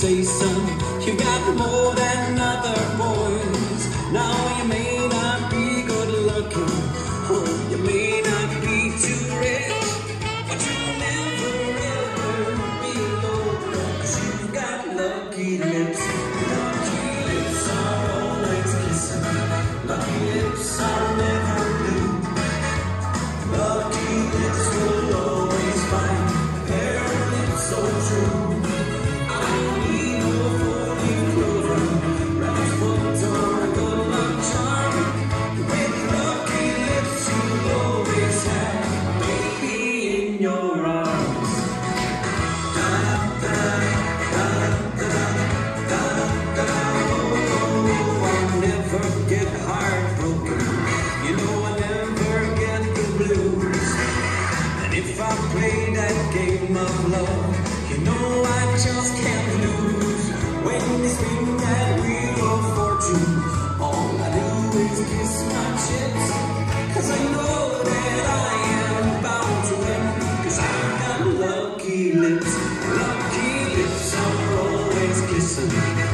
say, son, you got more than other boys. Now you may not be good looking, or you may not be too rich, but you'll never ever be low, cause you've got lucky lips. Lucky lips are always kissing, lucky lips are game You know I just can't lose. When they spin that wheel of fortune All I do is kiss my chips Cause I know that I am bound to win. Cause I've got lucky lips. Lucky lips are always kissing